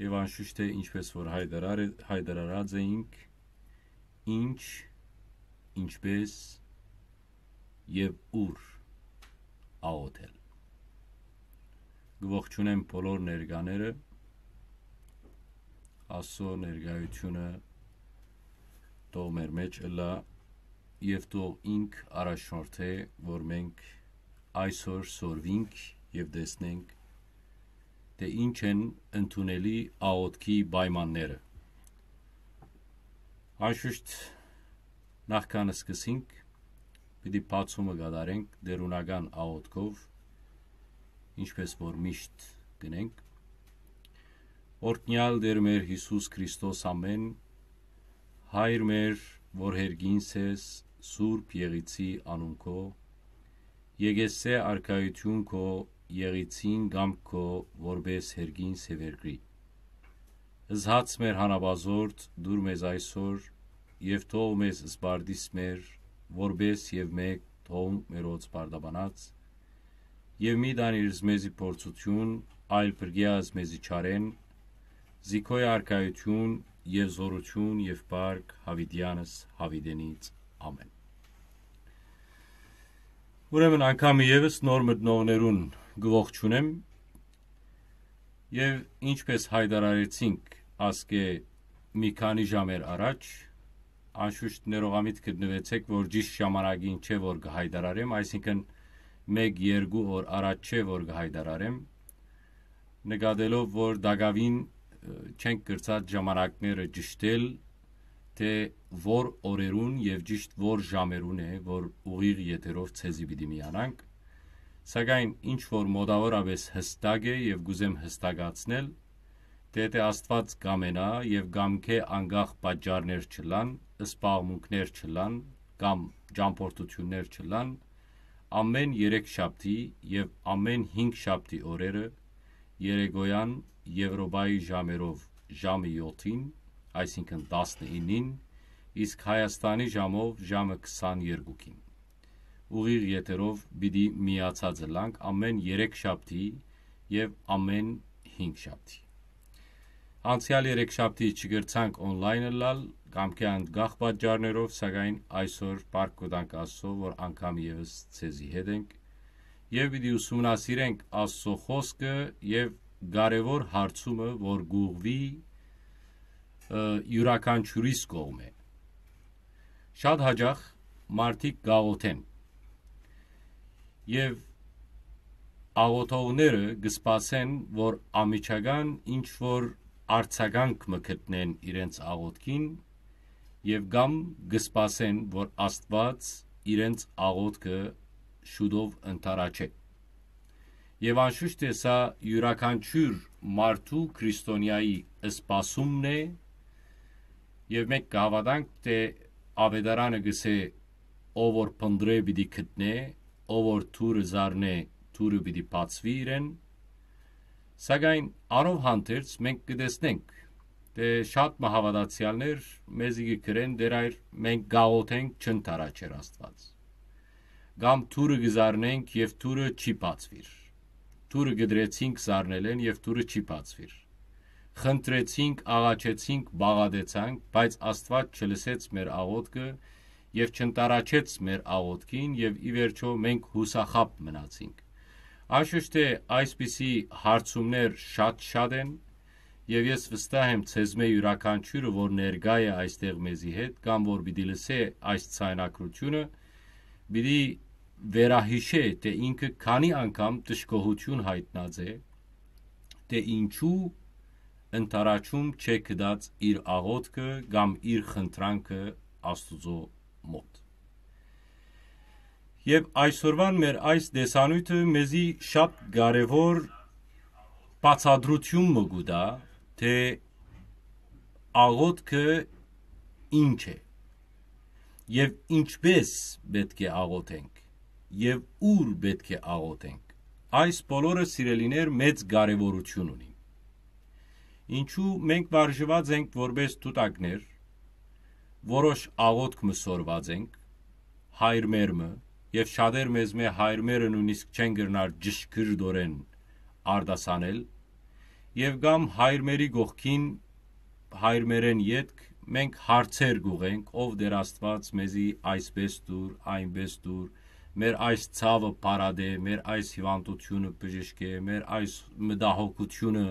եւ անշուշտ է ինչպես որ հայդարար հայդարարած էինք ինչ ինչպես եւ ուր աղոթել գողջունեմ բոլոր ներկաները ասո ներկայությունը տող մեր մեջ լա եւ տող ինք առաջնորդ է որ մենք այսօր սորվինք եւ տեսնենք թե ինչ են ընդունելի աղոթքի պայմանները։ Անշուշտ նախքան սկսենք, պիտի բացումը կատարենք դերունական աղոթքով, ինչպես որ միշտ գնենք։ Օրտնյալ դեր մեր Հիսուս Քրիստոս ամեն հայր մեր, որ հերգինս ես Սուրբ Եղիցի անունքո, եկեսե արքայություն քո եղիցին գամքո որբես հերգին սևերգրի զհաց մեր հանաբազորդ դուր մեզ այսօր եւ թող մեզ սպարդիս մեր որբես եւ մեկ թող մերոց բարդաբանած եւ մի դանիր մեզի փորձություն այլ բրգիազ մեզի չարեն զիքոյ արքայություն եւ զորություն եւ բարք հավիդյանս հավիդենից ամեն Ուրեմն անգամ եւս նոր մտնողներուն գողջունեմ եւ ինչպես հայտարարեցինք ասկե մի քանի ժամեր առաջ անշուշտ ներողամիտ գտնվեցեք որ ճիշտ ժամանակին չէ որ կհայտարարեմ այսինքն 1-2 օր առաջ չէ որ կհայտարարեմ նկատելով որ դակավին չենք գրծած ժամանակները ճշտել թե որ օրերուն եւ ճիշտ որ ժամերուն է, որ ուղիղ եթերով ցեզի պիտի միանանք, սակայն ինչ որ մոտավորապես հստակ է եւ գուզեմ հստակացնել, թե թե Աստված կամենա եւ գամքե անգախ պատճառներ չլան, սպաղմունքներ չլան կամ ճամփորդություններ չլան, ամեն 3 շաբթի եւ ամեն 5 շաբթի օրերը Երեգոյան Եվրոպայի ժամերով ժամը 7-ին այսինքն 19-ին, իսկ Հայաստանի ժամով ժամը 22-ին։ Ուղիղ եթերով պիտի միացած լանք ամեն 3 շաբթի եւ ամեն 5 շաբթի։ Անցյալ 3 շաբթի չգրցանք on-line լալ կամ կան գախ պատճառներով, սակայն այսօր պարկ կտանք ասո, որ անգամ եւս ցեզի հետ ենք եւ պիտի ուսումնասիրենք Աստծո խոսքը եւ կարևոր հարցումը, որ գուղվի յուրաքանչյուրիս կողմ է։ Շատ հաջող մարդիկ գաղութեն եւ աղոթողները գսպասեն, որ ամիջական ինչ որ արցականք մկտնեն իրենց աղոթքին եւ գամ գսպասեն, որ Աստված իրենց աղոթքը շուտով ընտարաչե։ Եվ անշուշտ է սա յուրաքանչյուր մարդու քրիստոնյայի սպասումն է Եվ մենք կհավատանք, թե ավետարանը գսե ով որ փնդրե պիտի գտնե, ով որ թուրը զարնե, թուրը պիտի բացվի իրեն։ Սակայն անով հանդերձ մենք կտեսնենք, թե շատ մահավատացյալներ մեզի գրեն դեր այր մենք գաղոթենք չընթարաչեր Աստված։ Գամ թուրը գզարնենք եւ թուրը չի բացվիր։ Թուրը գդրեցինք զարնելեն եւ թուրը չի բացվիր խնդրեցինք, աղաչեցինք, բաղադեցանք, բայց Աստված չլսեց մեր աղոթքը եւ չընտարաչեց մեր աղոթքին եւ ի վերջո մենք հուսախապ մնացինք։ Անշուշտ է այսպիսի հարցումներ շատ-շատ են եւ ես վստահ եմ ցեզմե յուրաքանչյուրը որ ներկա է այստեղ մեզի հետ կամ որ պիտի լսե այս ցայնակրությունը պիտի վերահիշե թե ինքը քանի անգամ դժկոհություն հայտնած է թե ինչու ընթարաչում չէ կդած իր աղոթքը կամ իր խնդրանքը Աստուծո մոտ։ Եվ այսօրվան մեր այս դեսանույթը մեզի շատ կարևոր բացադրություն մգուտա, թե աղոթքը ինչ է եւ ինչպես պետք է աղոթենք եւ ուր պետք է աղոթենք այս բոլորը սիրելիներ մեծ կարևորություն ունի Ինչու մենք վարժված ենք որպես տուտակներ, որոշ աղոթք մսորված ենք, հայր մերմը, եւ շատեր մեզ մե հայր մերը նույնիսկ չեն գրնար ճշգրտորեն արդասանել, եւ կամ հայրմերի գողքին հայրմերեն յետք մենք հարցեր գուղենք ով դեր աստված մեզի այսպես դուր այնպես դուր մեր այս ցավը պարադե մեր այս հիվանդությունը բժշկե մեր այս մդահոգությունը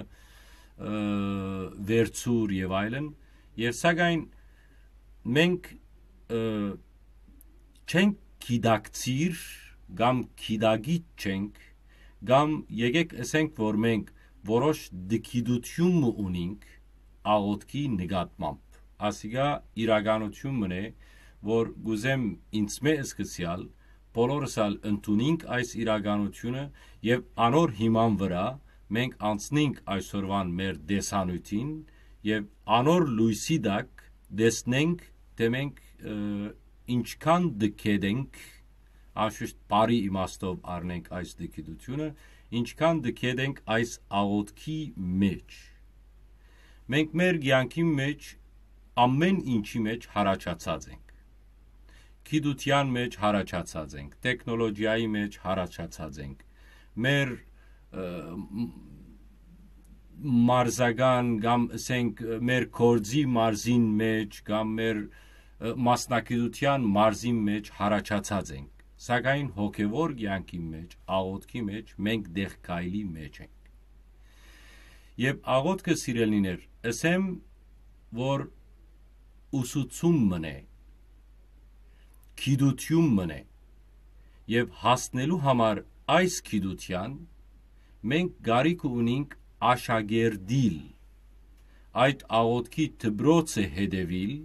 վերցուր եւ այլն եւ սակայն մենք չենք գիտակցիր կամ գիտագիտ չենք կամ եկեք ասենք որ մենք որոշ դկիդություն ունենք աղոթքի նկատմամբ ասիգա իրականություն մնե որ գուզեմ ինձ մե սկսյալ բոլորս ալ ընդունենք այս իրականությունը եւ անոր հիման վրա մենք անցնենք այսօրվան մեր դեսանույթին եւ անոր լույսի դակ դեսնենք թե մենք ինչքան դկեդենք աշուշտ բարի իմաստով առնենք այս դկիդությունը ինչքան դկեդենք այս աղոթքի մեջ մենք մեր ցանկի մեջ ամեն ինչի մեջ հարաճացած ենք գիտության մեջ հարաճացած ենք տեխնոլոգիայի մեջ հարաճացած ենք մեր մարզական կամ ասենք մեր կորձի մարզին մեջ կամ մեր մասնակցության մարզի մեջ հարաճացած ենք սակայն հոգևոր կյանքի մեջ աղոթքի մեջ մենք դեղ կայլի մեջ ենք եւ աղոթքը սիրելիներ ասեմ որ ուսուցում մնե գիտություն մնե եւ հասնելու համար այս գիտության մենք գարիք ունենք աշակերտիլ այդ աղոթքի դբրոցը հետևիլ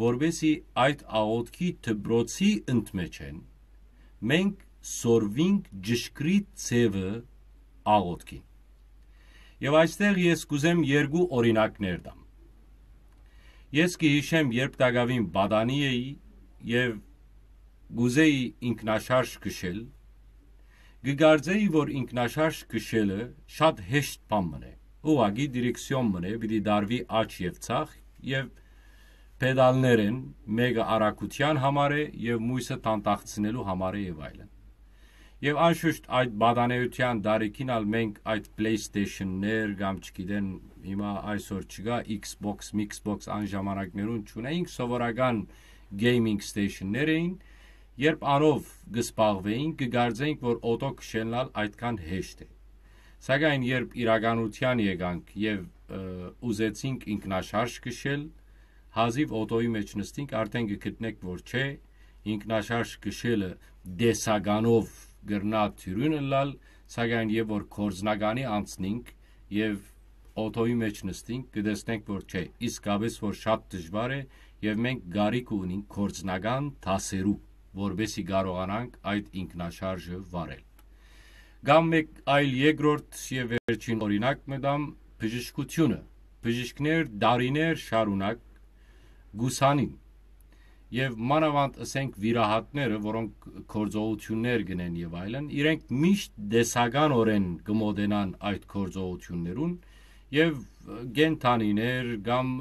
որբեսի այդ աղոթքի դբրոցի ընդմեջեն մենք սորվինք ճշգրիտ ցևը աղոթքին եւ այստեղ ես կուզեմ երկու օրինակներ դամ ես կհիշեմ երբ դակավին բադանի էի եւ գուզեի ինքնաշարժ քշել գգարձեի որ ինքնաշարժ քշելը շատ հեշտ բան մնե ուղագի դիրեկցիոն մնե պիտի դարվի աչ եւ ցախ եւ պեդալներ են, մեկը արագության համար է եւ մույսը տանտաղցնելու համար է եւ այլն։ Եվ անշուշտ այդ բադանեության դարիքին ալ մենք այդ PlayStation-ներ կամ չգիտեն հիմա այսօր չկա Xbox, Mixbox այն ժամանակներուն չունեինք սովորական gaming station-ներ էին, երբ անով գսպաղվեին, կգարձեինք, որ օտո քշելնալ այդքան հեշտ է։ Սակայն երբ իրականության եկանք եւ ուզեցինք ինքնաշարժ քշել, հազիվ օտոյի մեջ նստինք, արդեն կգտնեք, որ չէ, ինքնաշարժ քշելը դեսագանով գրնա թյուրին լալ, սակայն եւ որ կորզնականի անցնենք եւ օտոյի մեջ նստինք, կտեսնենք, որ չէ, իսկապես որ շատ դժվար է եւ մենք գարիք ունենք կորզնական դասերու, որբեսի կարողանանք այդ ինքնաշարժը վարել։ Գամ մեկ այլ երկրորդ եւ վերջին օրինակ մտամ բժշկությունը։ Բժիշկներ դարիներ շարունակ գուսանին եւ մանավանդ ասենք վիրահատները, որոնք կորձողություններ գնեն եւ այլն, իրենք միշտ դեսագանորեն կմոդենան այդ կորձողություններուն եւ գենտանիներ կամ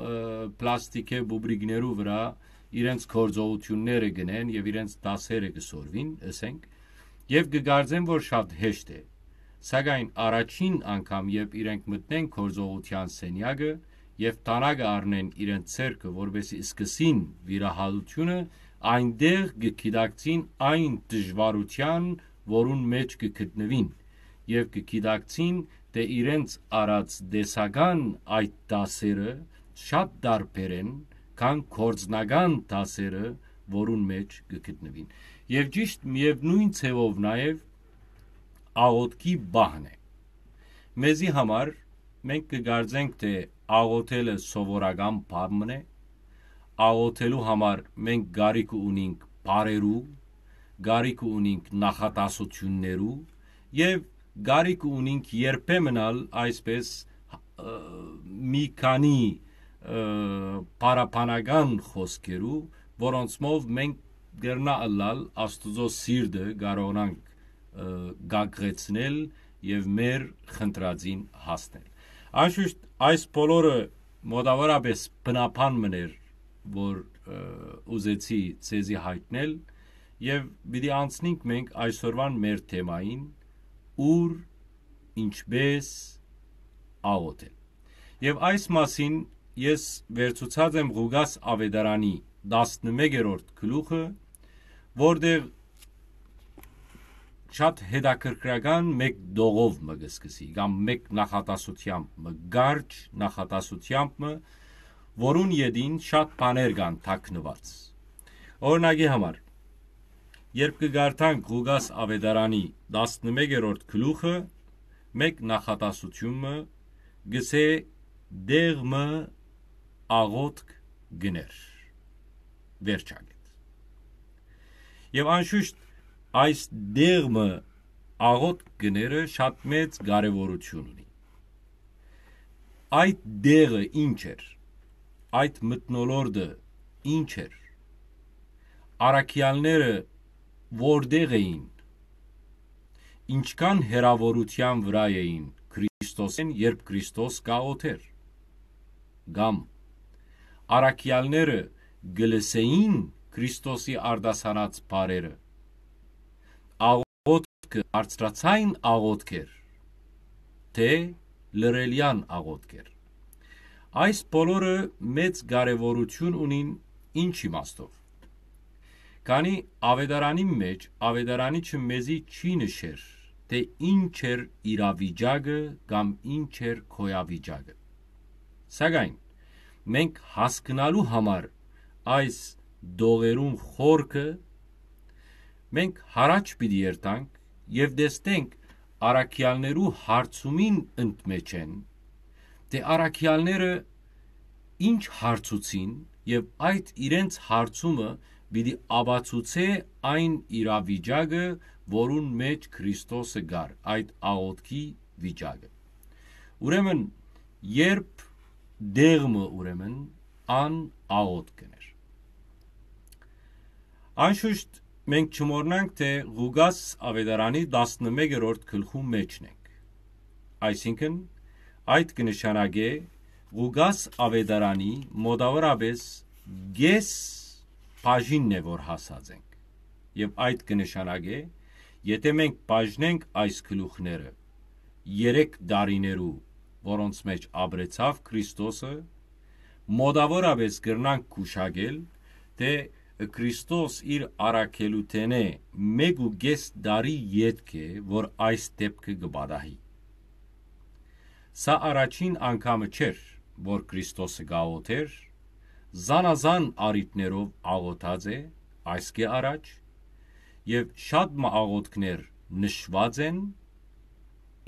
պլաստիկե բուբրիգներու վրա իրենց կորձողությունները գնեն եւ իրենց դասերը կսորվին, ասենք, եւ կգարձեն, որ շատ հեշտ է։ Սակայն առաջին անգամ, երբ իրենք մտնեն կորձողության սենյակը, եւ տանագը առնեն իրենց ցերկը, որբեսի սկսին վիրահատությունը, այնտեղ գկիդակցին այն դժվարության, որուն մեջ կգտնվին եւ կգիտակցին թե իրենց արած դեսական այդ դասերը շատ դարբեր են, քան կորձնական դասերը, որուն մեջ կգտնվին։ Եվ ճիշտ միևնույն ցևով նաև աղոթքի բահն է։ Մեզի համար մենք կգարձենք թե աղոթելը սովորական բան է աղոթելու համար մենք գարիք ունենք բարերու գարիք ունենք նախատասություններու եւ գարիք ունենք երբեմնալ այսպես մի քանի պարապանական խոսքերու որոնցով մենք գրնա ըլլալ աստուծո սիրտը կարողանանք գագրեցնել եւ մեր խնդրածին հասնել Անշուշտ այս բոլորը մոտավորապես բնապան մներ, որ ուզեցի ցեզի հայտնել եւ պիտի անցնենք մենք այսօրվան մեր թեմային ուր ինչպես աղոթել։ Եվ այս մասին ես վերցուցած եմ Ղուգաս Ավետարանի 11-րդ գլուխը, որտեղ շատ հետաքրքրական մեկ դողով մը գսկսի կամ մեկ նախատասությամբ մը գարջ նախատասությամբ մը որուն յետին շատ բաներ կան թաքնված օրինակի համար երբ կգարտանք Ղուգաս Ավետարանի 11-րդ գլուխը մեկ նախատասությունը գսե դեղմը աղոթք գներ վերջագետ եւ անշուշտ այս դեղմը աղոտ գները շատ մեծ կարևորություն ունի։ Այդ դեղը ինչ էր։ Այդ մտնոլորտը ինչ էր։ Արաքյալները որտեղ էին։ Ինչքան հերավորության վրա էին Քրիստոսեն, երբ Քրիստոս գաղոթեր։ Գամ արաքյալները գլսեին Քրիստոսի արդասանած բարերը աղոթքը բարձրացային աղոթք էր, թե լրելյան աղոթք էր։ Այս բոլորը մեծ կարևորություն ունին ինչ իմաստով։ Քանի ավետարանի մեջ ավետարանիչը մեզի չի նշեր, թե ինչ էր իրավիճակը կամ ինչ էր քոյավիճակը։ Սակայն մենք հասկանալու համար այս դողերուն խորքը մենք հարաճ պիտի երտանք եւ տեսնենք արաքյալներու հարցումին ընդմեջ են թե արաքյալները ինչ հարցուցին եւ այդ իրենց հարցումը պիտի աբացուցե այն իրավիճակը որուն մեջ Քրիստոսը գար այդ աղոթքի վիճակը ուրեմն երբ դեղմը ուրեմն ան աղոթ կներ անշուշտ մենք չմոռնանք, թե Ղուգաս Ավետարանի 11-րդ գլխում մեջն ենք։ Այսինքն, այդ կնշանակե Ղուգաս Ավետարանի մոտավորապես գես բաժինն է, որ հասած ենք։ Եվ այդ կնշանակե, եթե մենք բաժնենք այս գլուխները 3 դարիներու, որոնց մեջ ապրեցավ Քրիստոսը, մոտավորապես կրնանք քուշագել, թե Քրիստոս իր արաքելութենե մեկ ու գես դարի յետք է, որ այս դեպքը կբադահի։ Սա առաջին անգամը չէր, որ Քրիստոսը գաղոթեր, զանազան արիտներով աղոթած է այս կե առաջ, եւ շատ մը աղոթքներ նշված են,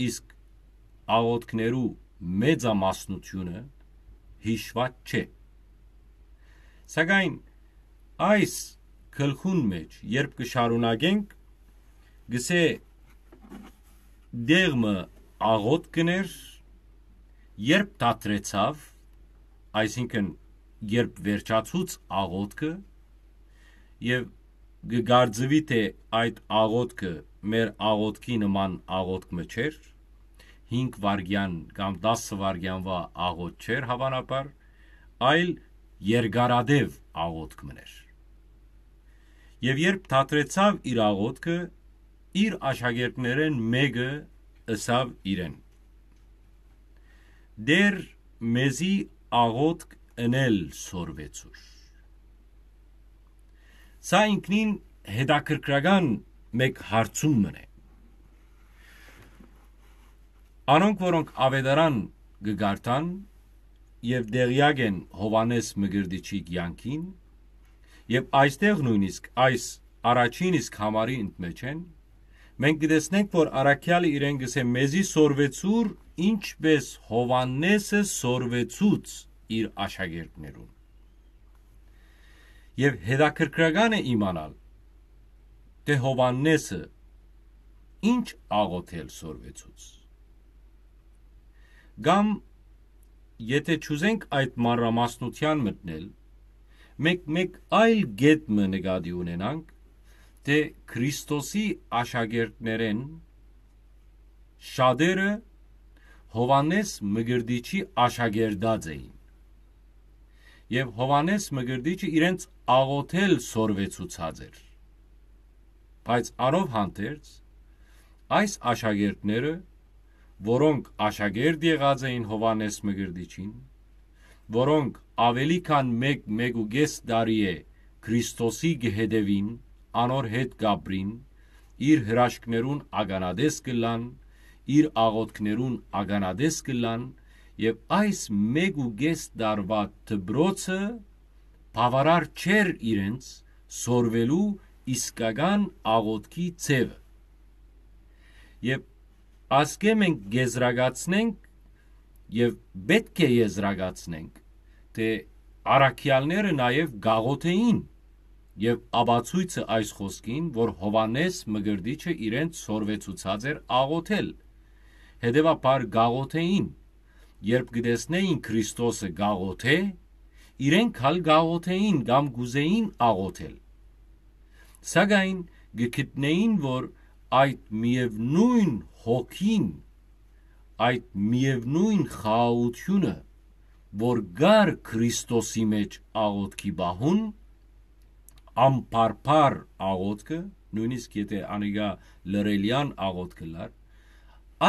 իսկ աղոթքներու մեծամասնությունը հիշված չէ։ Սակայն այս գլխուն մեջ երբ կշարունակենք գսե դեղմը աղոտ կներ երբ դատրեցավ այսինքն երբ վերջացուց աղոտքը եւ գգարձվի թե այդ աղոտքը մեր աղոտքի նման աղոտքը չէր 5 վարգյան կամ 10 վարգյանվա աղոտ չէր հավանաբար այլ երկարադև աղոտք մներ Եվ երբ թատրեցավ իր աղոթքը, իր աշակերտներեն մեկը ըսավ իրեն. Դեր մեզի աղոթք ընել սորվեցուր։ Սա ինքնին հետաքրքրական մեկ հարցում մնե։ Անոնք, որոնք ավետարան գգարտան եւ դեղյակ են Հովանես Մգրդիչի կյանքին, Եվ այստեղ նույնիսկ այս առաջին իսկ համարի ընդմեջ են, մենք կտեսնենք, որ Արաքյալը իրեն գսե մեզի սորվեցուր, ինչպես Հովաննեսը սորվեցուց իր աշակերտներուն։ Եվ հետաքրքրական է իմանալ, թե Հովաննեսը ինչ աղոթել սորվեցուց։ Գամ եթե ճուզենք այդ մանրամասնության մտնել, մեկ մեկ այլ գետ մը նկատի ունենանք, թե Քրիստոսի աշակերտներեն շատերը Հովանես Մգրդիչի աշակերտած էին։ Եվ Հովանես Մգրդիչը իրենց աղոթել սորվեցուցած էր։ Բայց անով հանդերձ այս աշակերտները որոնք աշակերտ եղած էին Հովանես Մգրդիչին, որոնք ավելի քան 1 1.5 տարի է Քրիստոսի գհեդևին, անոր հետ գաբրին, իր հրաշքներուն ագանադես կլան, իր աղոթքներուն ագանադես կլան, եւ այս 1.5 տարվա դբրոցը բավարար չէր իրենց սորվելու իսկական աղոթքի ցևը։ Եվ ասկե մենք գեզրագացնենք եւ պետք է եզրագացնենք, թե արաքյալները նաեւ գաղոթեին եւ աբացույցը այս խոսքին, որ Հովանես Մգրդիչը իրենց սորվեցուցած էր աղոթել։ Հետևաբար գաղոթեին, երբ գտեսնեին Քրիստոսը գաղոթե, իրենք հալ գաղոթեին կամ գուզեին աղոթել։ Սակայն գկտնեին, որ այդ միևնույն հոգին, այդ միևնույն խաղաղությունը, որ գար Քրիստոսի մեջ աղոթքի բահուն, ամփարփար աղոթքը, նույնիսկ եթե անիգա լրելյան աղոթքը լար,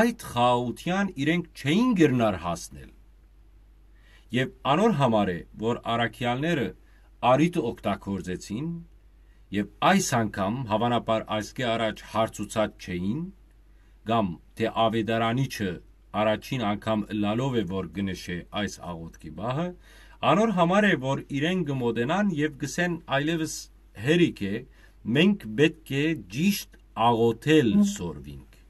այդ խաղաղության իրենք չէին գրնար հասնել։ Եվ անոր համար է, որ արաքյալները արիտը օգտագործեցին եւ այս անգամ հավանաբար այսկե առաջ հարցուցած չէին կամ թե ավետարանիչը առաջին անգամ լալով է որ գնշե այս աղոթքի բահը անոր համար է որ իրեն գմոդենան եւ գսեն այլևս հերիք է մենք պետք է ճիշտ աղոթել սորվինք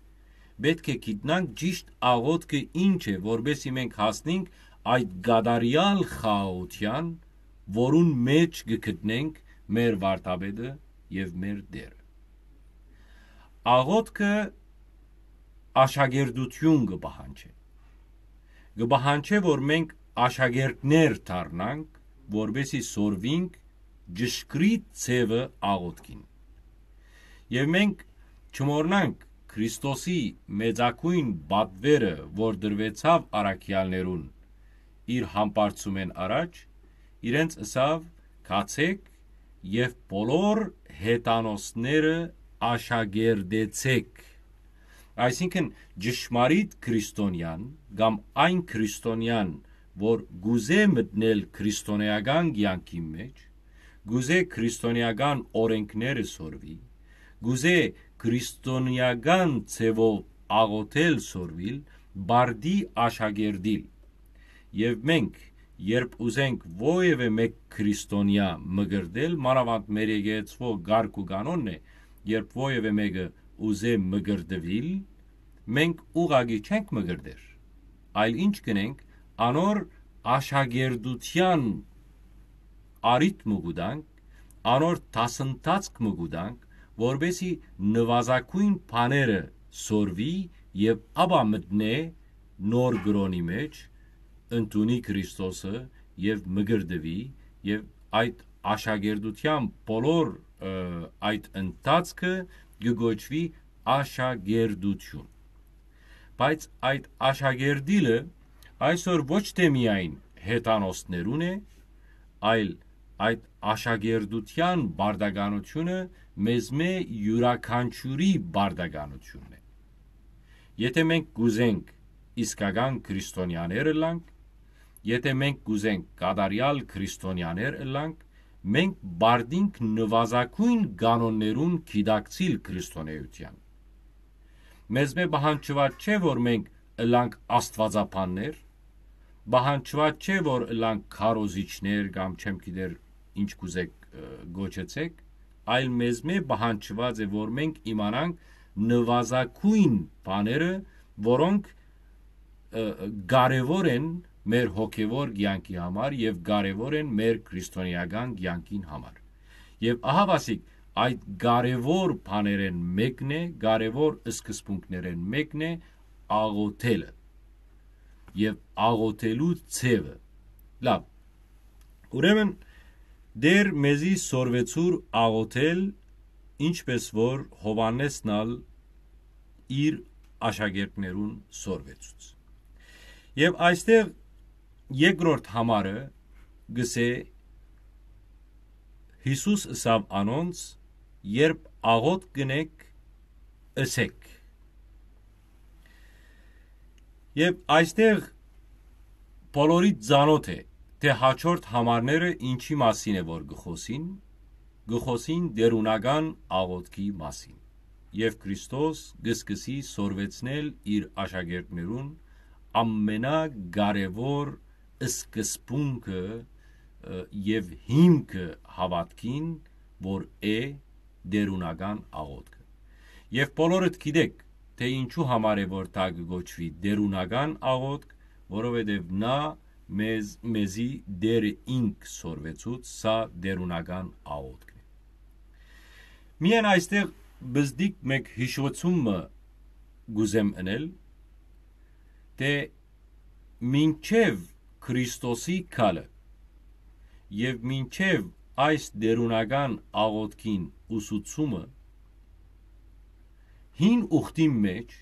պետք է գիտնանք ճիշտ աղոթքը ինչ է որբեսի մենք հասնենք այդ գադարյալ խաղաղության որուն մեջ գտնենք մեր վարտաբեդը եւ մեր դերը աղոթքը աշակերտություն կբահանչի կբահանչի որ մենք աշակերտներ դառնանք որբեսի սորվինք ճշգրիտ ցևը աղոթքին եւ մենք չմոռնանք Քրիստոսի մեծակույն բատվերը, որ դրվեցավ արաքյալներուն իր համբարձումեն առաջ, իրենց ըսավ կացեք եւ բոլոր հետանոսները աշակերտեցեք այսինքն ճշմարիտ քրիստոնյան կամ այն քրիստոնյան, որ գուզե մտնել քրիստոնեական կյանքի մեջ, գուզե քրիստոնեական օրենքները սորվի, գուզե քրիստոնեական ցևով աղոթել սորվիլ, բարդի աշակերտիլ։ Եվ մենք երբ ուզենք ովևէ մեկ քրիստոնյա մգրդել, մանավանդ մեր եկեցվո գարկ ու կանոնն է, երբ ովևէ մեկը ուզե մգրդվել, մենք ուղագի չենք մգրդեր, այլ ինչ կնենք, անոր աշակերտության արիտ մգուդանք, անոր դասընթացք մգուդանք, որբեսի նվազագույն բաները սորվի եւ աբա մտնե նոր գրոնի մեջ ընդունի Քրիստոսը եւ մգրդվի եւ այդ աշակերտության բոլոր այդ ընթացքը գոչվի աշակերտություն բայց այդ աշակերտիլը այսօր ոչ թե միայն հետանոստներուն է այլ այդ աշակերտության բարդականությունը մեզ մե յուրաքանչյուրի բարդականությունն է։ Եթե մենք գուզենք իսկական քրիստոնյաներ լանք, եթե մենք գուզենք կադարյալ քրիստոնյաներ լանք, մենք բարդինք նվազագույն կանոններուն գիտակցիլ քրիստոնեության։ Մեզ մե բանջված չէ, որ մենք լանք աստվածապաններ, բանջված չէ, որ լանք քարոզիչներ կամ չեմ գիտեր ինչ կուզեք գոչեցեք, այլ մեզ մե բանջված է, որ մենք իմանանք նվազագույն բաները, որոնք կարևոր են մեր հոգևոր կյանքի համար եւ կարևոր են մեր քրիստոնեական կյանքին համար։ Եվ ահավասիկ այդ կարևոր բաներեն մեկն է, կարևոր սկզբունքներեն մեկն է աղոթելը եւ աղոթելու ցևը։ Լավ։ Ուրեմն Դեր մեզի սորվեցուր աղոթել, ինչպես որ Հովանեսնալ իր աշակերտներուն սորվեցուց։ Եվ այստեղ երկրորդ համարը գսե Հիսուս ըսավ անոնց, երբ աղոտ գնեք, ըսեք։ Եվ այստեղ բոլորիդ ցանոթ է, թե հաջորդ համարները ինչի մասին է որ գխոսին, գխոսին դերունական աղոթքի մասին։ Եվ Քրիստոս գսկսի սորվեցնել իր աշակերտներուն ամենակարևոր սկզբունքը եւ հիմքը հավատքին, որ է դերունական աղոթքը։ Եվ բոլորդ գիտեք, թե ինչու համար է որ դա գոչվի դերունական աղոթք, որովհետև նա մեզ մեզի դերը ինք սորվեցուց սա դերունական աղոթքն է։ Միայն այստեղ բզդիկ մեկ հիշոցումը գուզեմ անել, թե մինչև Քրիստոսի քալը եւ մինչև այս դերունական աղոթքին ուսուցումը հին ուխտի մեջ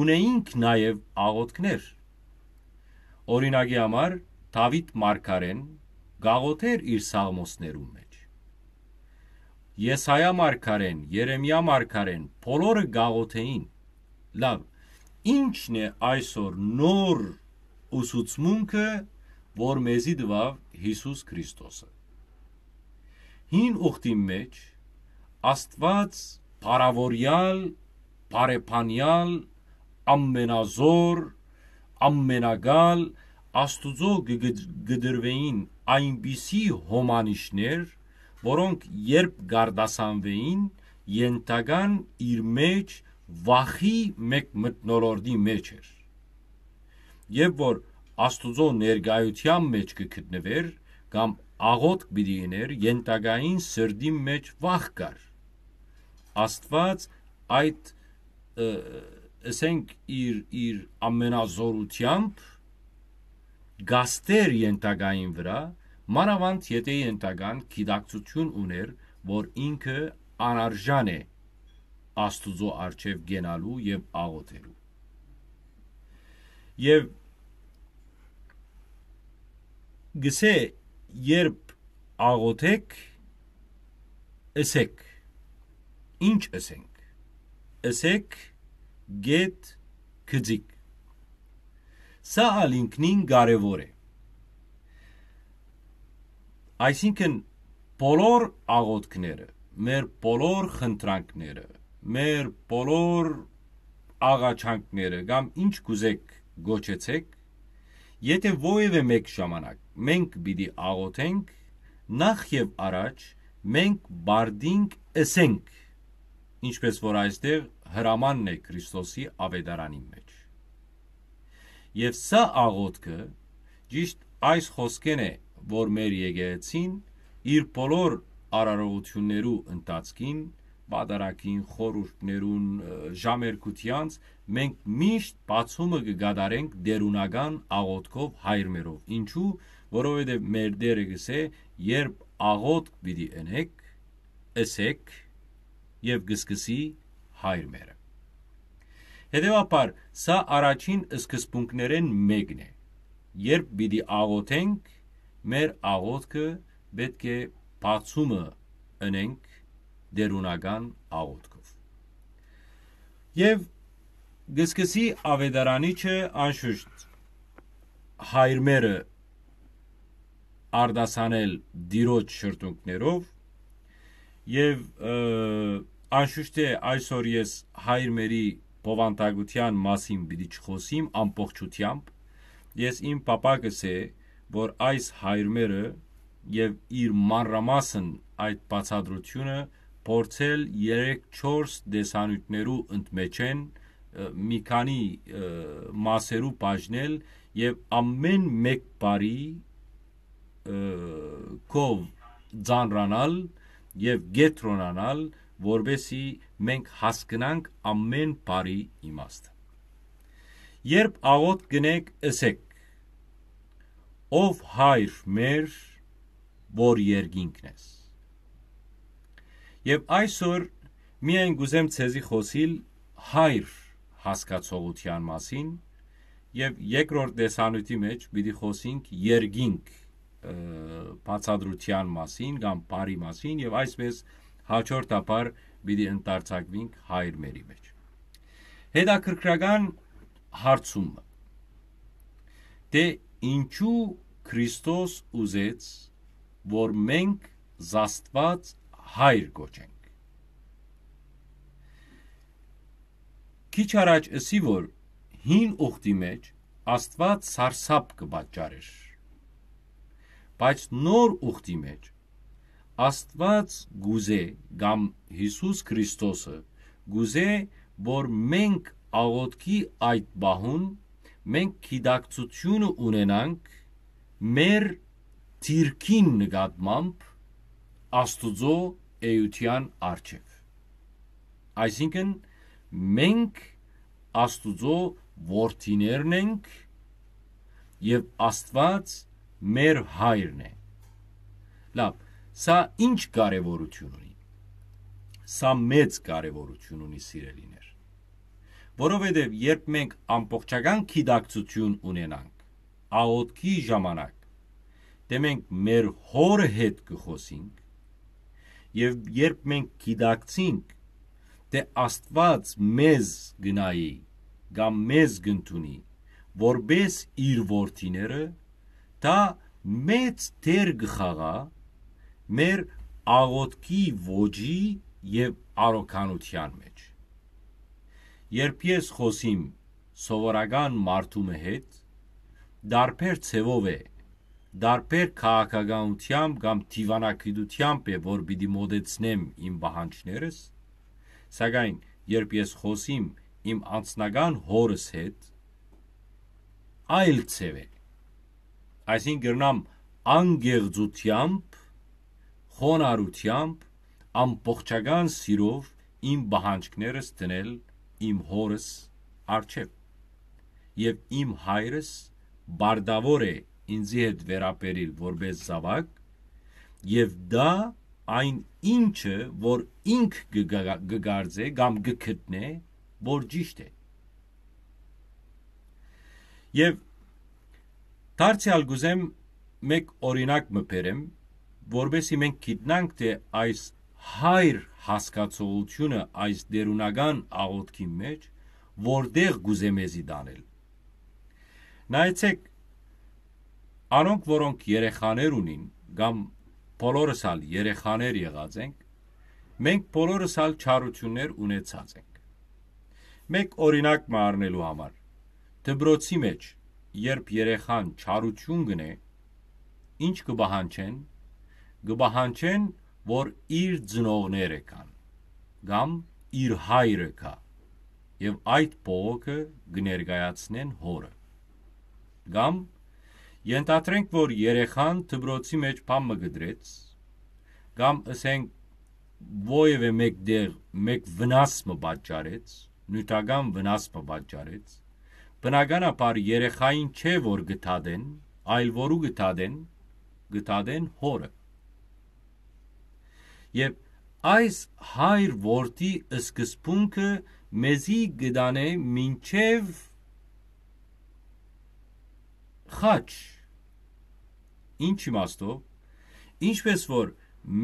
ունեինք նաև աղոթքներ օրինակի համար Դավիթ Մարգարեն գաղոթեր իր սաղմոսներում մեջ Եսայա Մարգարեն, Երեմիա Մարգարեն բոլորը գաղոթեին լավ ինչն է այսօր նոր ուսուցմունքը որ մեզի դվավ Հիսուս Քրիստոսը հին ուխտի մեջ Աստված Փարավորյալ, Բարեփանյալ, ամենազոր, ամենագալ Աստուծո գդրվեին այնպիսի հոմանիշներ, որոնք երբ գարդասանվեին, ենթական իր մեջ վախի մեկ մտնոլորդի մեջ էր։ Եվ որ Աստուծո ներգայության մեջ կգտնվեր կամ աղոտ պիտի իներ, ենթակային սրդի մեջ վախ կար Աստված այդ ասենք իր իր ամենազորությամբ գաստեր ենտագային վրա մանավանդ եթե ենտագան գիտակցություն ուներ որ ինքը անարժան է աստուծո արչև գենալու եւ աղոթելու եւ գսե երբ աղոթեք ասեք Ինչ ասենք։ Ասեք get քծիկ։ Սա ալինքնին կարևոր է։ Այսինքն բոլոր աղոթքները, մեր բոլոր խնդրանքները, մեր բոլոր աղաչանքները կամ ինչ կուզեք գոչեցեք, եթե ովևէ մեկ ժամանակ մենք պիտի աղոթենք, նախ եւ առաջ մենք բարդինք ասենք ինչպես որ այստեղ հրամանն է Քրիստոսի ավետարանի մեջ։ Եվ սա աղոթքը ճիշտ այս խոսքեն է, որ մեր եկեղեցին իր բոլոր արարողություններու ընթացքին պատարակին, խորուրդներուն, ժամերկությանց, մենք միշտ բացումը կգադարենք դերունական աղոտքով հայրմերով։ Ինչու, որովհետև մեր դերը գսե, երբ աղոտ պիտի ընեք, ըսեք եւ գսկսի հայրմերը։ Հետևաբար, սա առաջին սկզբունքներեն մեկն է։ Երբ պիտի աղոթենք, մեր աղոթքը պետք է բացումը ընենք դերունական աղոթքով։ Եվ գսկսի ավետարանիչը անշուշտ հայրմերը արդասանել դիրոջ շրտունքներով եւ Անշուշտ է այսօր ես հայրմերի բովանդակության մասին պիտի չխոսիմ ամբողջությամբ։ Ես իմ պապակս է, որ այս հայրմերը եւ իր մանրամասն այդ բացադրությունը փորձել 3-4 դեսանյութներու ընդմեջեն մի քանի մասերու բաժնել եւ ամեն մեկ բարի կով ձանրանալ եւ գետրոնանալ որբեսի մենք հասկանանք ամեն բարի իմաստը։ Երբ աղոտ գնեք ըսեք. Ով հայր մեր, որ երկինքն ես։ Եվ այսօր միայն գուզեմ ցեզի խոսիլ հայր հասկացողության մասին եւ երկրորդ դեսանույթի մեջ պիտի խոսենք երկինք բացադրության մասին կամ բարի մասին եւ այսպես հաջորդաբար պիտի ընտարցակվինք հայրմերի մեջ։ Հետաքրքրական հարցումը. Դե ինչու Քրիստոս ուզեց որ մենք զաստված հայր կոչենք քիչ առաջ ասի որ հին ուխտի մեջ Աստված սարսափ կբաճարեր բայց նոր ուխտի մեջ Աստված գուզե կամ Հիսուս Քրիստոսը գուզե որ մենք աղոթքի այդ բահուն մենք գիտակցությունը ունենանք մեր թիրքին նկատմամբ Աստուծո էության արչև այսինքն մենք Աստուծո որդիներն ենք եւ Աստված մեր հայրն է լավ սա ինչ կարևորություն ունի սա մեծ կարևորություն ունի սիրելիներ որովհետև երբ մենք ամբողջական քիդակցություն ունենանք աղոթքի ժամանակ դե մենք մեր հորը հետ կխոսենք եւ երբ մենք քիդակցինք դե Աստված մեզ գնայի կամ մեզ գնտունի որբես իր որդիները դա մեծ դեր գխաղա մեր աղոթքի ոճի եւ արոքանության մեջ Երբ ես խոսիմ սովորական մարդու հետ, դարբեր ցևով է, դարբեր քաղաքականությամբ կամ դիվանագիտությամբ է, որ պիտի մոդեցնեմ իմ բանջներս, սակայն երբ ես խոսիմ իմ անձնական հորս հետ, այլ ցև է։ Այսինքն գրնամ անգեղծությամբ, խոնարհությամբ, ամբողջական սիրով իմ բանջներս դնել իմ հորս արչև եւ իմ հայրս բարդավոր է ինձի հետ վերապերիլ որպես զավակ եւ դա այն ինչը որ ինք գգարձե կամ գգտնե որ ճիշտ է եւ դարձյալ գուզեմ մեկ օրինակ մբերեմ որբեսի մենք գիտնանք թե այս հայր հասկացողությունը այս դերունական աղոթքի մեջ որտեղ գուզե մեզի դանել նայեցեք անոնք որոնք երեխաներ ունին կամ բոլորս ալ երեխաներ եղած ենք մենք բոլորս ալ չարություններ ունեցած ենք մեկ օրինակ մարնելու համար. Դբրոցի մեջ երբ երեխան չարություն գնե ինչ կբահանչեն կբահանչեն որ իր ծնողները կան կամ իր հայրը կա եւ այդ փողոքը գներգայացնեն հորը կամ ենթադրենք որ երեխան դբրոցի մեջ բամը գդրեց կամ ասենք ովևէ մեկ դեղ մեկ վնաս մը պատճառեց նյութական վնաս մը պատճառեց բնականաբար երեխային չէ որ գտադեն այլ որու գտադեն գտադեն հորը Եվ այս հայր որդի սկզբունքը մեզի գդանե մինչև խաչ ինչ իմաստով ինչպես որ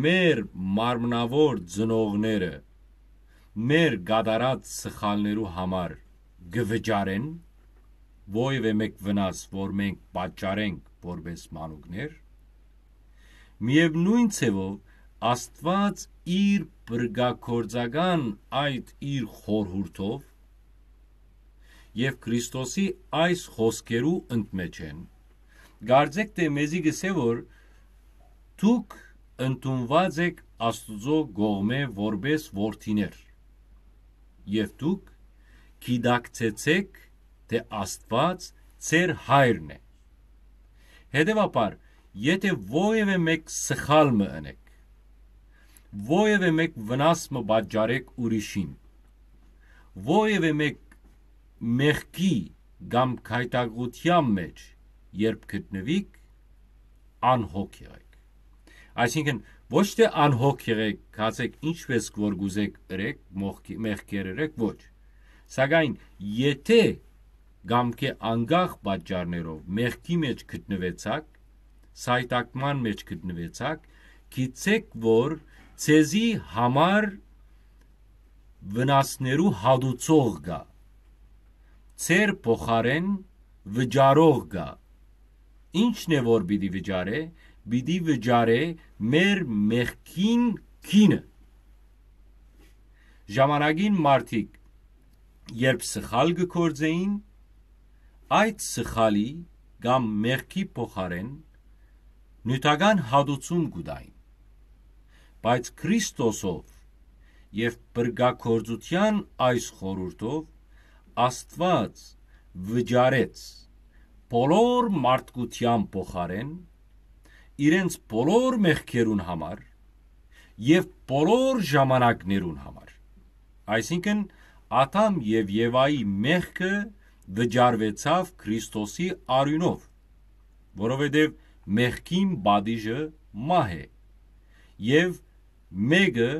մեր մարմնավոր ծնողները մեր գադարած սխալներու համար գվճարեն ովևէ մեկ վնաս որ մենք պատճառենք որպես մանուկներ միևնույն ցևով Աստված իր բրգակորձական այդ իր խորհուրդով եւ Քրիստոսի այս խոսքերու ընդմեջ են գարձեք թե մեզի գսե որ դուք ընդունված եք Աստուծո գողմե որբես որդիներ եւ դուք գիտակցեցեք թե Աստված ծեր հայրն է հետեւաբար եթե ովևէ մեկ սխալ մը ընեք ովևէ մեկ վնաս մը պատճառեք ուրիշին ովևէ մեկ մեղքի կամ քայտագության մեջ երբ գտնվիք անհոգ եղեք այսինքն ոչ թե անհոգ եղեք կացեք ինչպես որ գուզեք ըրեք մեղքեր ըրեք ոչ սակայն եթե գամքե անգախ պատճառներով մեղքի մեջ գտնվեցաք սայտակման մեջ գտնվեցաք գիտեք որ ցեզի համար վնասներու հադուցող գա ծեր փոխարեն վճարող գա ինչն է որ պիտի վճարե պիտի վճարե մեր մեղքին քինը ժամանակին մարդիկ երբ սխալ գործեին այդ սխալի կամ մեղքի փոխարեն նյութական հատուցում գուտային բայց Քրիստոսով եւ բրգակորձության այս խորուրդով Աստված վճարեց բոլոր մարդկության փոխարեն իրենց բոլոր մեղքերուն համար եւ բոլոր ժամանակներուն համար այսինքն Աթամ եւ Եվայի մեղքը վճարվեցավ Քրիստոսի արյունով որովհետեւ մեղքին բադիժը մահ է եւ մեկը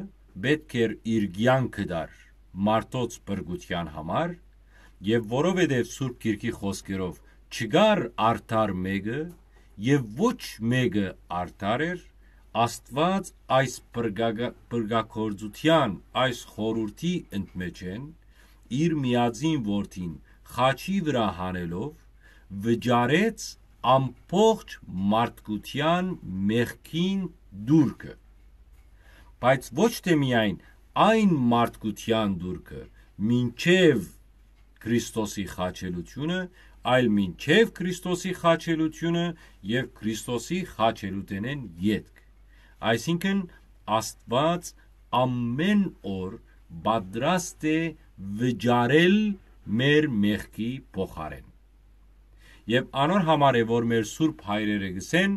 պետք էր իր ցանկը դար մարդոց բրգության համար եւ որովհետեւ Սուրբ Գիրքի խոսքերով չգար արդար մեկը եւ ոչ մեկը արդար էր Աստված այս բրգակորձության այս խորուրդի ընդմեջեն իր միածին որդին խաչի վրա հանելով վճարեց ամբողջ մարդկության մեղքին դուրքը բայց ոչ թե միայն այն մարդկության դուրքը մինչև Քրիստոսի խաչելությունը այլ մինչև Քրիստոսի խաչելությունը եւ Քրիստոսի խաչելութենեն յետք այսինքն Աստված ամեն օր պատրաստ է վճարել մեր մեղքի փոխարեն եւ անոր համար է որ մեր սուրբ հայրերը գսեն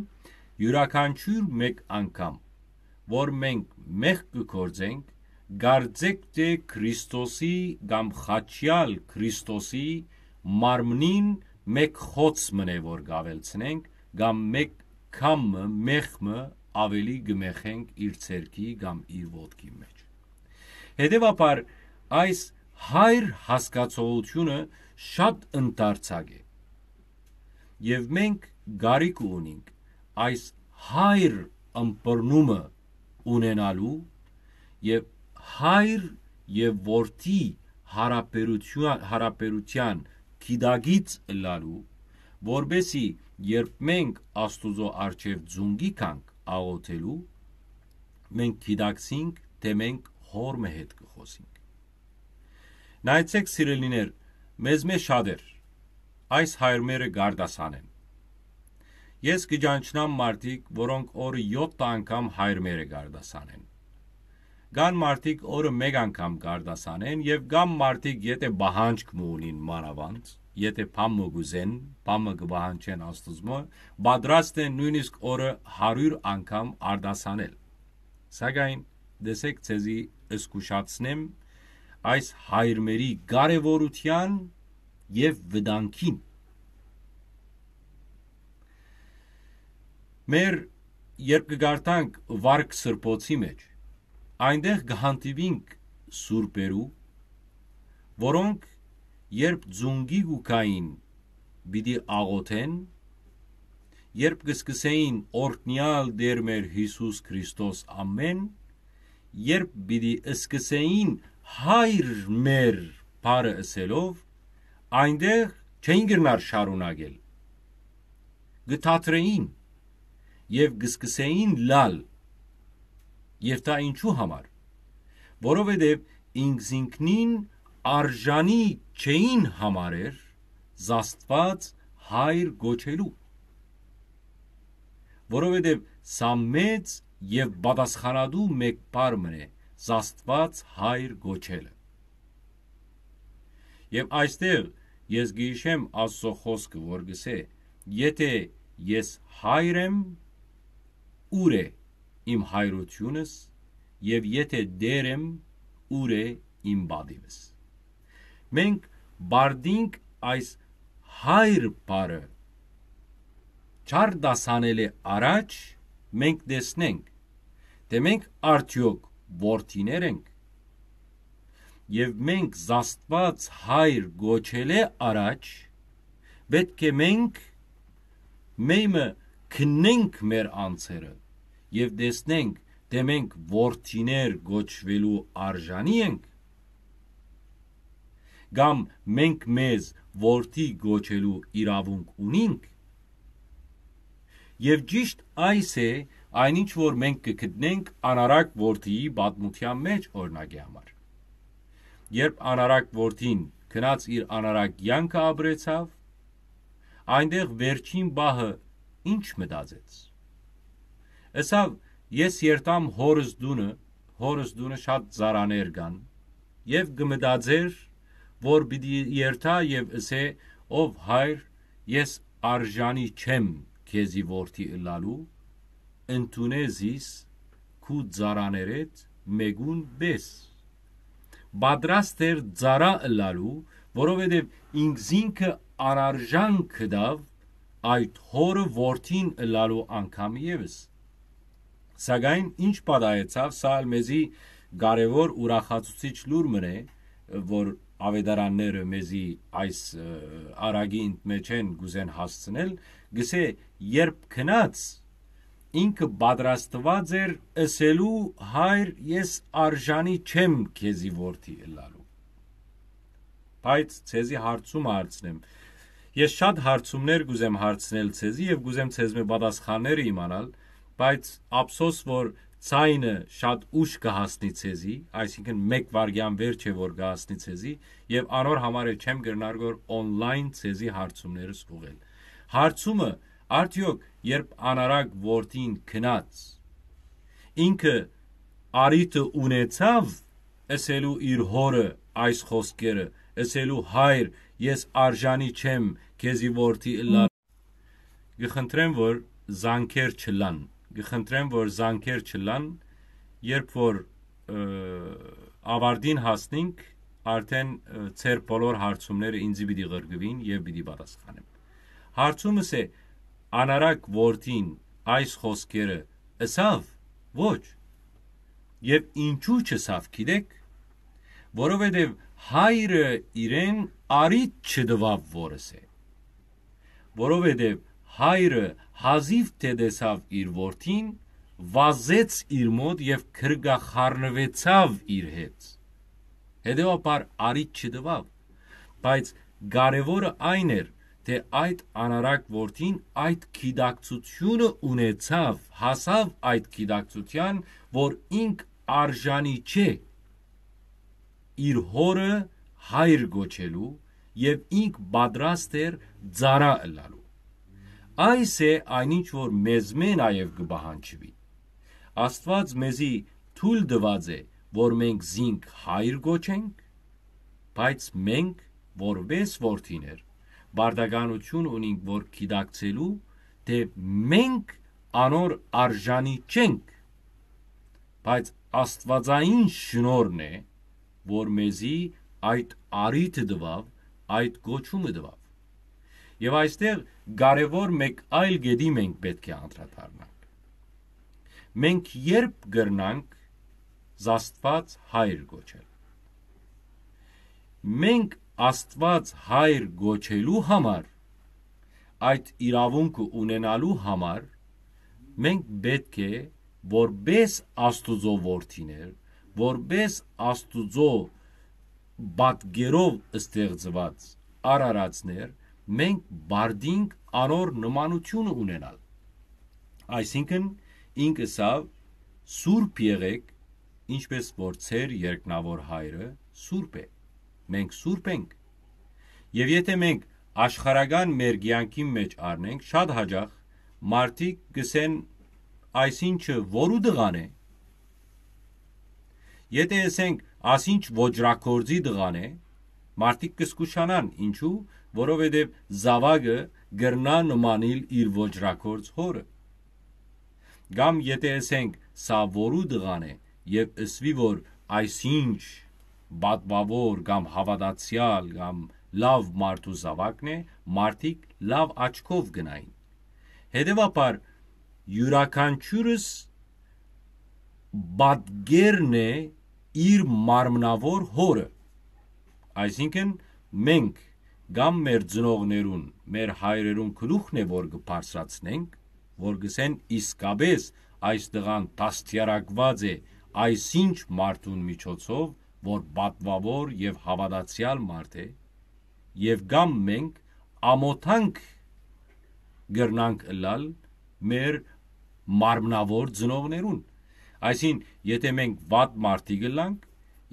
յուրաքանչյուր մեկ անգամ որ մենք մեղք կգործենք գարձեք թե Քրիստոսի կամ խաչյալ Քրիստոսի մարմնին մեկ խոց մնե որ գավելցնենք կամ մեկ քամը մեղմը ավելի գմեխենք իր ցերքի կամ իր ոտքի մեջ հետևաբար այս հայր հասկացողությունը շատ ընդարձակ է եւ մենք գարիք ունենք այս հայր ըմբռնումը ունենալու եւ հայր եւ որդի հարաբերության հարաբերության քիդագից լալու որբեսի երբ մենք աստուծո արչև ձունգի կանք աղոթելու մենք քիդակցինք թե մենք հորմը հետ կխոսենք նայեցեք սիրելիներ մեզ մեջ շատեր այս հայրմերը գարդասան են։ Ես կճանչնամ մարդիկ, որոնք օրը 7 անգամ հայրմերը գարդասան են։ Գան մարդիկ օրը 1 անգամ գարդասան են եւ գամ մարդիկ եթե բահանջք մունին մանավանդ, եթե փամը գուզեն, փամը կբահանջեն աստուծմո, պատրաստ են նույնիսկ օրը 100 անգամ արդասանել։ Սակայն դեսեք ցեզի ըսկուշացնեմ այս հայրմերի կարևորության եւ վտանգին մեր երբ կգարտանք վարկ սրբոցի մեջ այնտեղ կհանդիպինք սուրբերու որոնք երբ ձունգի գուկային բիդի աղոթեն երբ կսկսեին օրտնյալ դեր մեր Հիսուս Քրիստոս ամեն երբ բիդի սկսեին հայր մեր բարը ասելով այնտեղ չէին գնար շարունակել գտաթրեին եւ գսկսեին լալ եւ դա ինչու համար որովհետեւ ինքզինքնին արժանի չէին համարեր զաստված հայր գոչելու որովհետեւ սա մեծ եւ պատասխանատու մեկ բառ է զաստված հայր գոչելը եւ այստեղ Ես գիշեմ Աստծո խոսքը, որ գսե. Եթե ես հայր եմ, ուր է իմ հայրությունս եւ եթե դեր եմ ուր է իմ բադիվս մենք բարդինք այս հայր բարը չարդասանելի առաջ մենք տեսնենք թե մենք արդյոք որդիներ ենք եւ մենք զաստված հայր գոչել է առաջ պետք է մենք մեմը քննենք մեր անձերը եւ տեսնենք, թե մենք worth-իներ գոչվելու արժանի ենք, կամ մենք մեզ worth-ի գոչելու իրավունք ունենք, Եվ ճիշտ այս է այնինչ որ մենք կգտնենք անարակ որդիի բադմության մեջ օրնակի համար։ Երբ անարակ որդին քնած իր անարակ յանքը ապրեցավ, այնտեղ վերջին բահը ինչ մտածեց։ Ասավ ես երտամ հորս դունը, հորս դունը շատ զարաներ կան, եւ գմտածեր, որ պիտի երթա եւ ասե ով հայր ես արժանի չեմ քեզի որդի ըլալու ընդունեզիս քու զարաներետ մեգուն բես բադրաստ էր զարա ըլալու որովհետև ինքզինքը անարժան կդավ այդ հորը որդին ըլալու անգամ եւս Սակայն ինչ պատահեցավ, սա մեզի կարևոր ուրախացուցիչ լուր մնե, որ ավետարանները մեզի այս արագի մեջ են գուզեն հասցնել, գսե երբ քնած ինքը պատրաստված էր ասելու հայր ես արժանի չեմ քեզի որդի ըլալու բայց ցեզի հարցում հարցնեմ. Ես շատ հարցումներ գուզեմ հարցնել ցեզի եւ գուզեմ ցեզ մե պատասխանները իմանալ բայց ափսոս որ ցայնը շատ ուշ կհասնի ցեզի, այսինքն 1 վարգյան վերջ է որ կհասնի ցեզի եւ անոր համար է չեմ գրնար որ on-line ցեզի հարցումներս ուղել։ Հարցումը արդյոք երբ անարակ որդին քնած ինքը արիտը ունեցավ ասելու իր հորը այս խոսքերը, ասելու հայր ես արժանի չեմ քեզի որդի լա Գխնդրեմ որ զանքեր չլան գխնդրեմ, որ զանքեր չլան, երբ որ ավարտին հասնենք, արդեն ծեր բոլոր հարցումները ինձի պիտի ղրգվին եւ պիտի պատասխանեմ։ Հարցումս է անարակ որդին այս խոսքերը ըսավ ոչ եւ ինչու չսավ գիտեք որովհետեւ հայրը իրեն արիտ չդվավ որս է որովհետեւ հայրը հազիվ թե տեսավ իր որդին, վազեց իր մոտ եւ քրգախառնվեցավ իր հետ։ Հետևաբար արիտ չդվավ, բայց կարևորը այն էր, թե այդ անարակ որդին այդ քիդակցությունը ունեցավ, հասավ այդ քիդակցության, որ ինք արժանի չէ իր հորը հայր գոչելու եւ ինք պատրաստ էր ծառա ըլլալու Այս է այնինչ որ մեզ մե նաև կբահանջվի։ Աստված մեզի թույլ տված է, որ մենք զինք հայր գոչենք, բայց մենք որպես որդիներ բարդականություն ունենք, որ գիտակցելու, թե մենք անոր արժանի չենք, բայց աստվածային շնորհն է, որ մեզի այդ արիթը դվավ, այդ գոչումը դվավ։ Եվ այստեղ կարևոր մեկ այլ գեդի մենք պետք է անդրադառնանք։ Մենք երբ գրնանք Աստված հայր գոչել։ Մենք Աստված հայր գոչելու համար այդ իրավունքը ունենալու համար մենք պետք է որբես Աստուծո որդիներ, որբես Աստուծո բատգերով ստեղծված արարածներ մենք բարդինք անոր նմանություն ունենալ։ Այսինքն ինքսավ սուրբ եղեք, ինչպես որ ծեր երկնավոր հայրը սուրբ է։ Մենք սուրբ ենք։ Եվ եթե մենք աշխարական մեր կյանքի մեջ առնենք, շատ հաջող մարդիկ գսեն այսինչը որու դղան է։ Եթե ասենք ասինչ ոչրակորձի դղան է, մարդիկ կսկուշանան, ինչու, որովհետև զավակը գրնա նմանիլ իր ոչրակորց հորը։ Կամ եթե ասենք սա որու դղան է եւ ըսվի որ այսինչ բատվավոր կամ հավատացյալ կամ լավ մարդու զավակն է, մարդիկ լավ աչքով գնային։ Հետևաբար յուրաքանչյուրս բադգերն է իր մարմնավոր հորը։ Այսինքն մենք կամ մեր ծնողներուն, մեր հայրերուն գլուխն է որ կբարձրացնենք, որ գսեն իսկապես այս տղան տաստիարակված է այսինչ մարդուն միջոցով, որ պատվավոր եւ հավատացյալ մարդ է, եւ գամ մենք ամոթանք գրնանք ըլալ մեր մարմնավոր ծնողներուն այսին եթե մենք վատ մարդի գլանք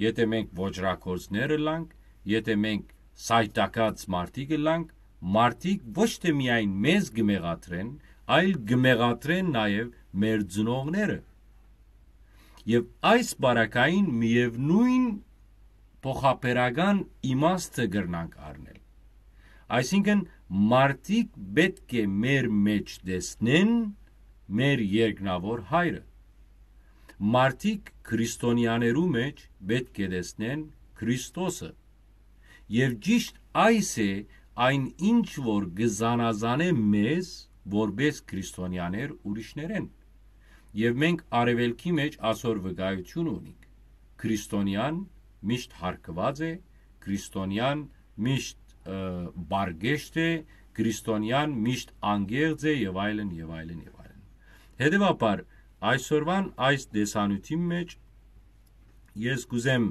եթե մենք ոչրակորձներ լանք եթե մենք սայտակած մարդի գլանք մարդիկ ոչ թե միայն մեզ գմեղատրեն այլ գմեղատրեն նաև մեր ծնողները եւ այս բարակային միևնույն փոխապերական իմաստը գրնանք առնել այսինքն մարդիկ պետք է մեր մեջ տեսնեն մեր երկնավոր հայրը մարդիկ քրիստոնյաներու մեջ պետք է տեսնեն Քրիստոսը եւ ճիշտ այս է այն ինչ որ գզանազան է մեզ որբես քրիստոնյաներ ուրիշներեն եւ մենք արևելքի մեջ ասոր վկայություն ունենք քրիստոնյան միշտ հարկված է քրիստոնյան միշտ բարգեշտ է քրիստոնյան միշտ անգերձ է եւ այլն եւ այլն եւ այլն հետեւաբար այսօրվան այս դեսանյութի մեջ ես կուզեմ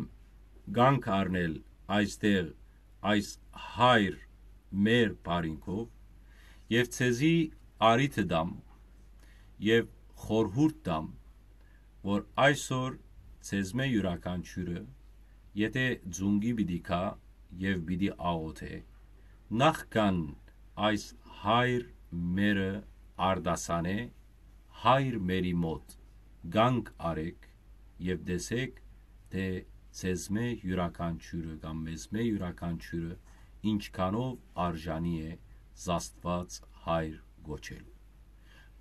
գանք առնել այստեղ այս հայր մեր բարինքով եւ ցեզի արիթը դամ եւ խորհուրդ դամ որ այսօր ցեզմե յուրաքանչյուրը եթե ձունգի պիտի կա եւ պիտի աղոթե նախքան այս հայր մերը արդասանե հայր մերի մոտ գանք արեք եւ դեսեք թե ցեզմե յուրաքանչյուրը կամ մեզմե յուրաքանչյուրը ինչքանով արժանի է զաստված հայր գոչելու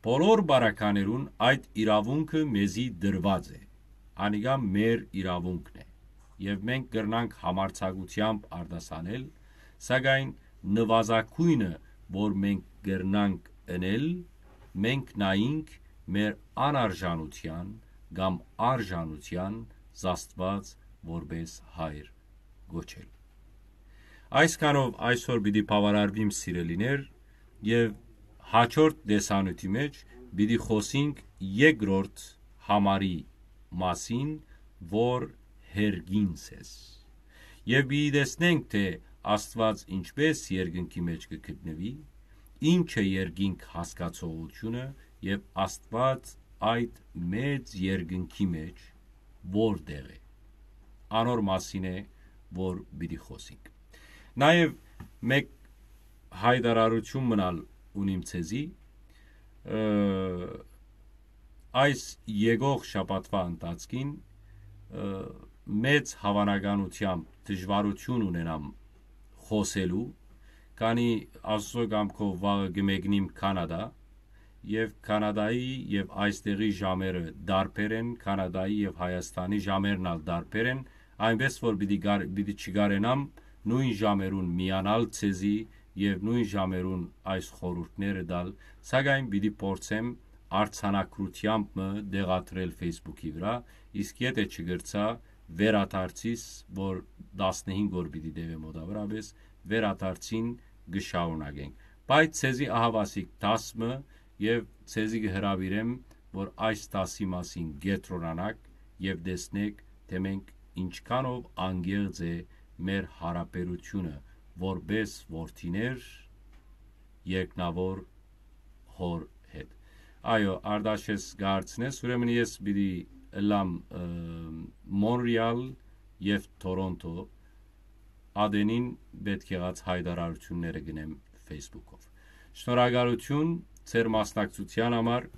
Բոլոր բարականերուն այդ իրավունքը մեզի դրված է անիգա մեր իրավունքն է եւ մենք կրնանք համարցակությամբ արդասանել սակայն նվազագույնը որ մենք կրնանք ընել մենք նայինք մեր անարժանության կամ արժանության զաստված որբես հայր գոչել Այսքանով այսօր պիտի բավարարվիմ սիրելիներ եւ հաջորդ դեսանյութի մեջ պիտի խոսենք երկրորդ համարի մասին, որ հերգինսես։ Եվ պիտի տեսնենք, թե Աստված ինչպես երկնքի մեջ կգտնվի, ինչ է երկինք հասկացողությունը եւ Աստված այդ մեծ երկնքի մեջ որտեղ է։ Անոր մասին է, որ պիտի խոսենք։ Նաև մեկ հայտարարություն մնալ ունիմ ցեզի այս եկող շաբաթվա ընթացքին մեծ հավանականությամբ դժվարություն ունենամ խոսելու քանի աստծո կամքով վաղը գմեգնիմ կանադա եւ կանադայի եւ այստեղի ժամերը դարբեր են կանադայի եւ հայաստանի ժամերն ալ դարբեր են այնպես որ պիտի պիտի չգարենամ նույն ժամերուն միանալ ցեզի եւ նույն ժամերուն այս խորհուրդները դալ, սակայն պիտի փորձեմ արցանակրությամբ դեղատրել Facebook-ի վրա, իսկ եթե չգրծա վերադարձիս, որ 15 օր պիտի դեվե մոտավորապես, վերադարձին գշարունակենք։ Բայց ցեզի ահավասիկ 10-ը եւ ցեզի կհրավիրեմ, որ այս 10-ի մասին գետրոնանակ եւ տեսնեք, թե մենք ինչքանով անգեղծ է մեր հարաբերությունը որբես ворթիներ երկնավոր հոր հետ այո արդաշես գարցնես ուրեմն ես բիդի լամ մոնրեալ եւ տորոնտո ադենին պետք եղած հայտարարությունները գնեմ Facebook-ով շնորհակալություն ծեր մասնակցության համար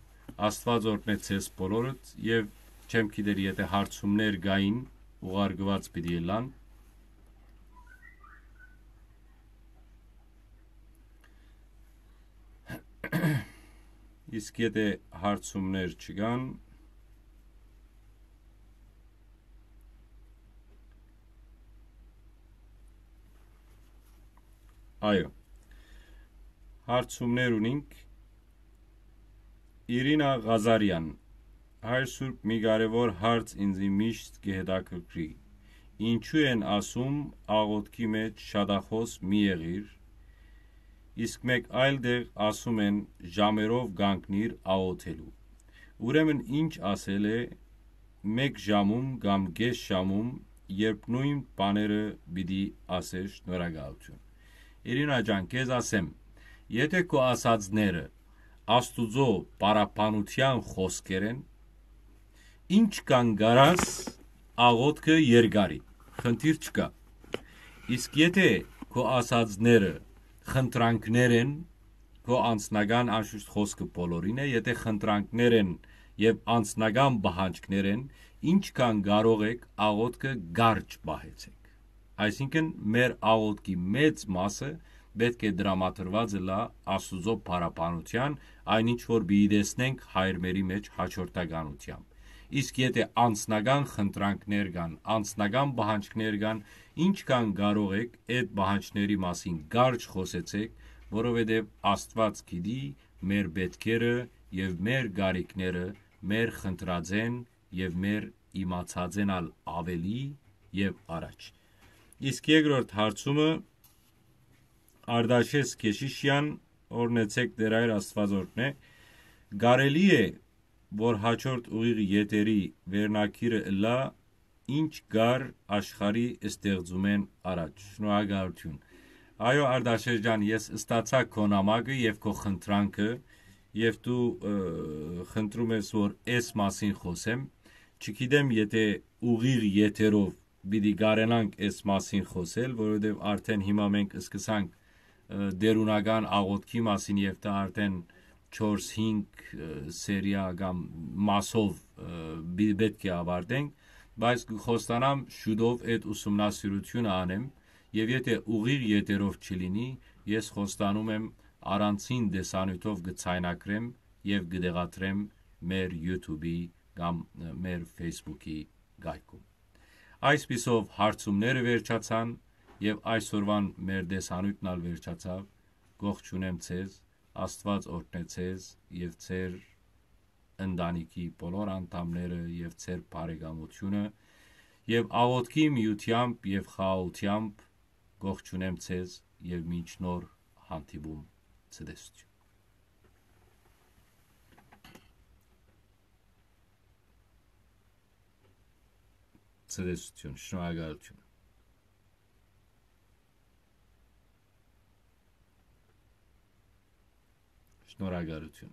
աստված օրհնե ցես բոլորդ եւ չեմ գիտեր եթե հարցումներ գային ուղարկված պիտի լան Իսկ եթե հարցումներ չկան, Այո։ Հարցումներ ունենք Իրինա Ղազարյան Հայր Սուրբ մի կարևոր հարց ինձի միշտ կհետաքրքրի։ Ինչու են ասում աղոթքի մեջ շադախոս մի եղիր, իսկ մեկ այլ դեղ ասում են ժամերով գանկնիր աղոթելու։ Ուրեմն ինչ ասել է մեկ ժամում կամ գես ժամում, երբ նույն բաները պիտի ասես շնորհակալություն։ Իրինա ջան, քեզ ասեմ, եթե քո ասածները Աստուծո պարապանության խոսքեր են, ինչ կան գարաս աղոթքը երգարի, խնդիր չկա։ Իսկ եթե քո ասածները խնդրանքներ են, քո անձնական անշուշտ խոսքը բոլորին է, եթե խնդրանքներ են եւ անձնական բահանջքներ են, ինչքան կարող եք աղոթքը գարջ բահեցեք։ Այսինքն մեր աղոթքի մեծ մասը պետք է դրամատրված լա Աստուծո փառապանության, այնինչ որ բիդեսնենք հայրմերի մեջ հաջորդականությամբ։ Իսկ եթե անձնական խնդրանքներ կան, անձնական բահանջքներ կան, ինչքան կարող եք այդ բահանջների մասին գարջ խոսեցեք, որովհետև Աստված գիտի մեր պետքերը եւ մեր գարիքները, մեր խնդրածեն եւ մեր իմացածենալ ավելի եւ առաջ։ Իսկ երկրորդ հարցումը Արդաշես Քեշիշյան օրնեցեք դեր այր Աստվածորդն է գարելի է որ հաջորդ ուղիղ յետերի վերնակիրը լա ինչ գար աշխարի ստեղծում են առաջ շնորհակալություն այո Արդաշես ջան ես ստացա քո նամակը եւ քո խնդրանքը եւ դու խնդրում ես որ այս մասին խոսեմ չգիտեմ եթե ուղիղ եթերով պիտի գարենանք այս մասին խոսել, որովհետև արդեն հիմա մենք սկսանք դերունական աղոթքի մասին եւ դա արդեն 4-5 սերիա կամ մասով պետք է ավարտենք, բայց խոստանամ շուտով այդ ուսումնասիրությունը անեմ եւ եթե ուղիղ յետերով չլինի, ես խոստանում եմ առանցին դեսանյութով գցայնակրեմ եւ գդեղատրեմ մեր YouTube-ի կամ մեր Facebook-ի գայքում Այսպիսով հարցումները վերջացան եւ այսօրվան մեր դեսանույթն ալ վերջացավ։ Գողջունեմ ցեզ, Աստված օրհնե ցեզ եւ ցեր ընտանիքի բոլոր անդամները եւ ցեր բարեկամությունը եւ աղոթքի միությամբ եւ խաղաղությամբ գողջունեմ ցեզ եւ ոչ նոր հանդիպում ցտեսություն ցտեսություն, շնորհակալություն։ Շնորհակալություն։